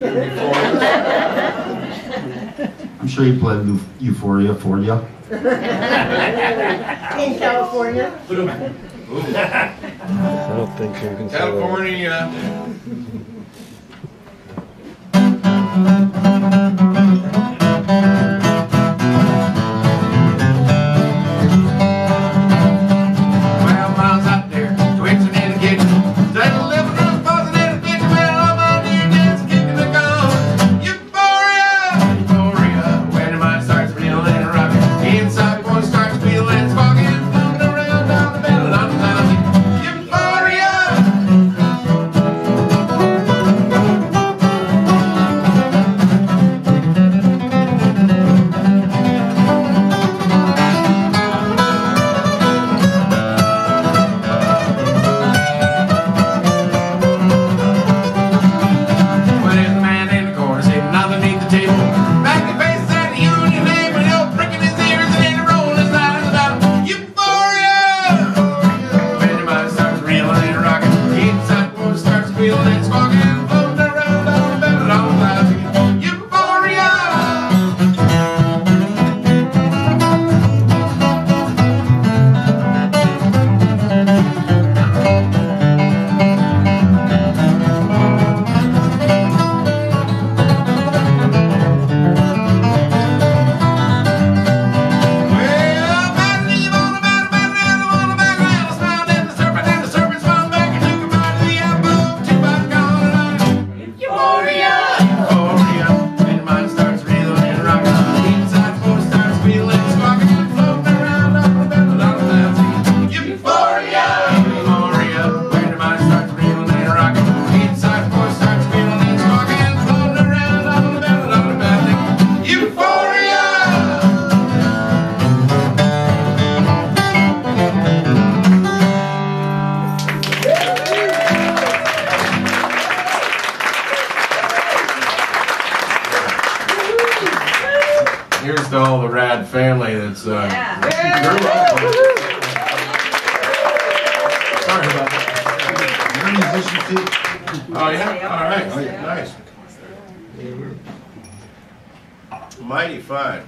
I'm sure you played Euphoria for ya. In California? I don't think you can California. Volkswagen. Here's to all the rad family that's uh, yeah. Sorry about that. Oh yeah? All right. Oh, yeah. Nice. Mighty fine.